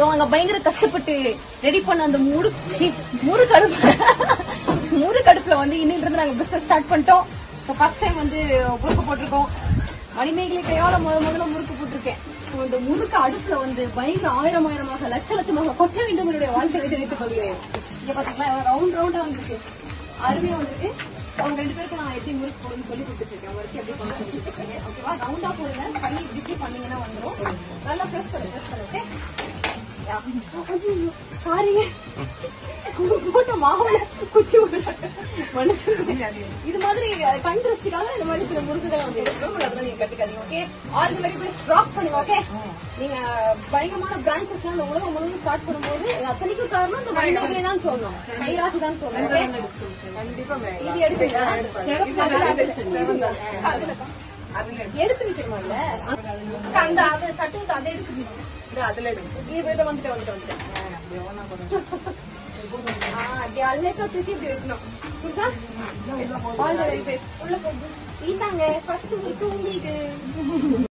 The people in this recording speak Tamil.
நாங்க பயங்கர கஷ்டப்பட்டு ரெடி பண்ண அந்த முறு சீ, முறு கடுப்பு முறு கடுப்புல வந்து இன்னில இருந்து நாங்க பிசினஸ் ஸ்டார்ட் பண்ணிட்டோம். ஃபர்ஸ்ட் டைம் வந்து முறுக்கு போட்டிருக்கோம். மணிமேகலை கையால முத முதல்ல முறுக்கு போட்டிருக்கேன். அந்த இந்த முறுக்கு அடுப்புல வந்து பயங்கர ஆயிரம் ஆயிரமாக லட்ச லட்சமாக கொட்ட வேண்டும் என்னுடைய வாழ்க்கை தெரிவித்துக் கொள்கிறேன். இங்க பாத்தீங்களா ரவுண்ட் ரவுண்டா வந்துருக்கு அருமையா வந்துருக்கு. அவங்க ரெண்டு பேருக்கு நான் எப்படி முறுக்கு போடுன்னு சொல்லி கொடுத்துட்டு இருக்கேன் எப்படி பண்ண சொல்லி கொடுத்துருக்கேன் ஓகேவா ரவுண்டா போடுங்க. பண்ணி இப்படி பண்ணீங்கன்னா வந்துடும் நல்லா ப்ரெஸ் பண்ணு ப்ரெஸ் பண்ணு ஓகே சாரிங்க போட்ட மாவுல குச்சி. இது மாதிரி கண் திருஷ்டிக்காக இந்த மாதிரி சில முறுக்குகளை வந்து அதெல்லாம் நீங்க கட்டுக்காதீங்க okay all the very best. பண்ணுங்க ஓகே நீங்க பயங்கரமான பிரான்ச்சஸ் இந்த உலகம் முழுவதும் ஸ்டார்ட் பண்ணும்போது அத்தனைக்கும் காரணம் இந்த தான் சொல்லணும். கைராசி தான் சொல்லணும்? இது எடுப்பீங்களா? அதுல எடுத்து வைக்கணும்ல அந்த அது சட்டத்தை அதை எடுத்து இது இதை வந்துட்டு வந்துட்டு வந்துட்டு அப்படி அல்லக்கா தூக்கி இப்படி வைக்கணும் புரியுதா? உள்ள போகுது. இதாங்க ஃபர்ஸ்ட் உங்களுக்கு